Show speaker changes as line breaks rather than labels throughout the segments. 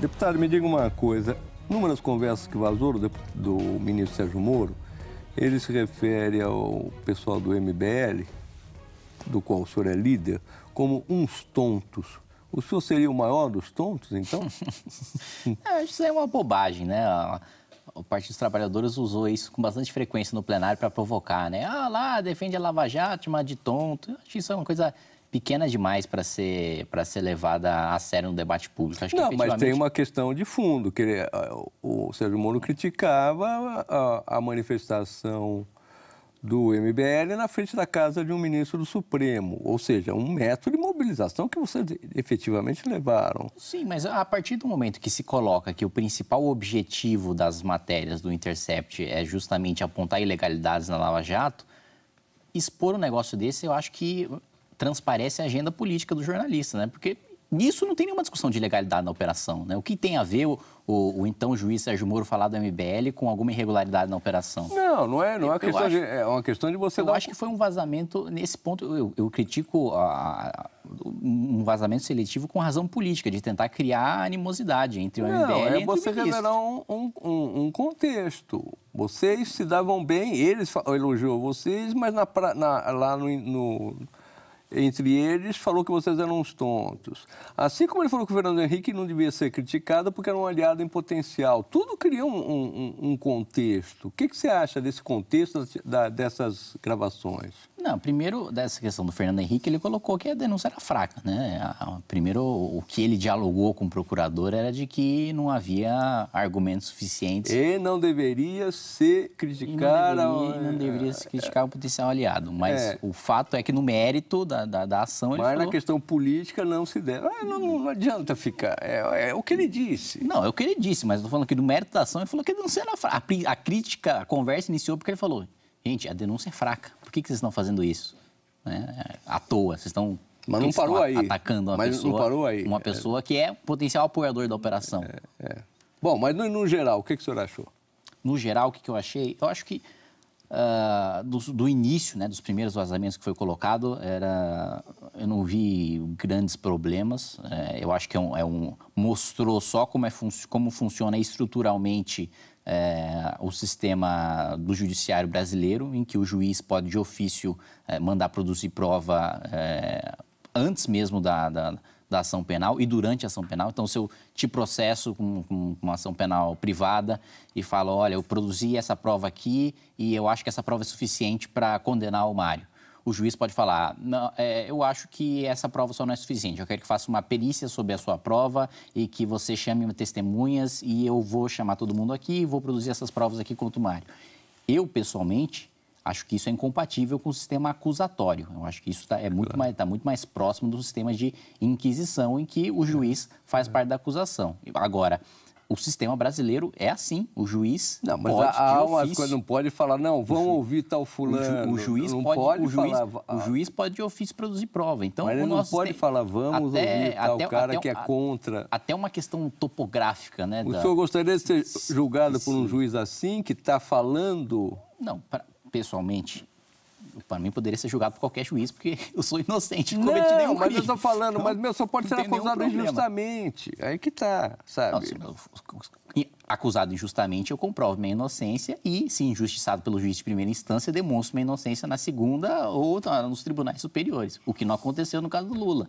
Deputado, me diga uma coisa. Numa das conversas que vazou do, do ministro Sérgio Moro, ele se refere ao pessoal do MBL, do qual o senhor é líder, como uns tontos. O senhor seria o maior dos tontos, então?
é, isso é uma bobagem, né? O Partido dos Trabalhadores usou isso com bastante frequência no plenário para provocar, né? Ah, lá, defende a Lava Jato, chama de tonto. Eu acho isso é uma coisa pequena demais para ser, ser levada a sério no debate público.
Acho Não, efetivamente... mas tem uma questão de fundo, que ele, o Sérgio Moro criticava a, a manifestação do MBL na frente da casa de um ministro do Supremo, ou seja, um método de mobilização que vocês efetivamente levaram.
Sim, mas a partir do momento que se coloca que o principal objetivo das matérias do Intercept é justamente apontar ilegalidades na Lava Jato, expor um negócio desse, eu acho que transparece a agenda política do jornalista, né? Porque nisso não tem nenhuma discussão de ilegalidade na operação, né? O que tem a ver o, o, o então juiz Sérgio Moro falar do MBL com alguma irregularidade na operação?
Não, não é, não é, questão acho, de, é uma questão de você
eu
dar...
acho que foi um vazamento, nesse ponto, eu, eu critico a, a, um vazamento seletivo com razão política, de tentar criar animosidade entre o
não,
MBL
é
e
o você revelar um, um, um, contexto. Vocês se davam bem, eles elogiou vocês, mas na, na, lá no, no entre eles, falou que vocês eram uns tontos. Assim como ele falou que o Fernando Henrique não devia ser criticado porque era um aliado em potencial. Tudo cria um, um, um contexto. O que, que, você acha desse contexto da, dessas gravações?
Não, primeiro, dessa questão do Fernando Henrique, ele colocou que a denúncia era fraca. Né? Primeiro, o que ele dialogou com o procurador era de que não havia argumentos suficientes.
E não deveria se criticar...
não deveria, não deveria se criticar o potencial aliado. Mas é. o fato é que no mérito da, da, da ação ele
Mas
falou...
na questão política não se deve. Ah, não, não, adianta ficar. É, é, o que ele disse.
Não, é o que ele disse, mas estou falando que no mérito da ação ele falou que a denúncia era fraca. A, a crítica, a conversa iniciou porque ele falou, gente, a denúncia é fraca que, que vocês estão fazendo isso? Né? À toa, vocês estão
mas não parou aí.
atacando uma
mas
pessoa,
não parou aí.
uma pessoa é. que é potencial apoiador da operação. É,
é. Bom, mas no, no, geral, o que, que o senhor achou?
No geral, o que, que eu achei? Eu acho que uh, do, do, início, né, dos primeiros vazamentos que foi colocado, era, eu não vi grandes problemas. É, eu acho que é um, é um, mostrou só como, é, como funciona estruturalmente é, o sistema do judiciário brasileiro, em que o juiz pode, de ofício, é, mandar produzir prova é, antes mesmo da, da, da, ação penal e durante a ação penal. Então, se eu te processo com, com uma ação penal privada e falo, olha, eu produzi essa prova aqui e eu acho que essa prova é suficiente para condenar o Mário o juiz pode falar: não, é, eu acho que essa prova só não é suficiente. Eu quero que faça uma perícia sobre a sua prova e que você chame testemunhas e eu vou chamar todo mundo aqui e vou produzir essas provas aqui contra o Mário. Eu, pessoalmente, acho que isso é incompatível com o sistema acusatório. Eu acho que isso está é muito, claro. mais, tá muito mais próximo do sistema de inquisição, em que o juiz faz parte da acusação. Agora, o sistema brasileiro é assim. O juiz
não, mas
pode,
há umas coisas não pode falar não. Vão ouvir tal fulano.
O, ju, o juiz
não
pode,
pode
o juiz,
falar.
O juiz pode de ofício produzir prova. Então
mas ele não pode tem, falar vamos até, ouvir tal até, cara até, que é contra.
Até uma questão topográfica, né?
O da... senhor gostaria de ser julgado por um juiz assim que está falando?
Não, pra, pessoalmente para mim poderia ser julgado por qualquer juiz, porque eu sou inocente
não,
nenhum
mas eu estou falando, então, mas meu, só pode ser acusado injustamente. Aí que tá, sabe? Não,
acusado injustamente, eu comprovo minha inocência e, se injustiçado pelo juiz de primeira instância, demonstro minha inocência na segunda ou nos tribunais superiores, o que não aconteceu no caso do Lula.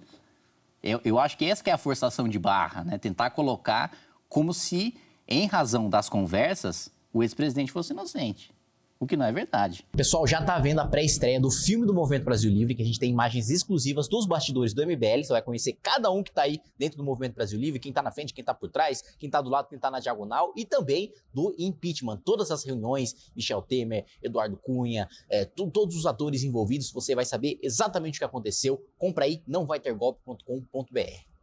Eu, eu acho que essa que é a forçação de barra, né? Tentar colocar como se, em razão das conversas, o ex-presidente fosse inocente o que não é verdade.
Pessoal, já tá vendo a pré-estreia do filme do Movimento Brasil Livre, que a gente tem imagens exclusivas dos bastidores do MBL, você vai conhecer cada um que tá aí dentro do Movimento Brasil Livre, quem tá na frente, quem tá por trás, quem tá do lado, quem tá na diagonal, e também do impeachment, todas as reuniões, Michel Temer, Eduardo Cunha, é, todos os atores envolvidos, você vai saber exatamente o que aconteceu. Compra aí, não vai ter golpe.com.br.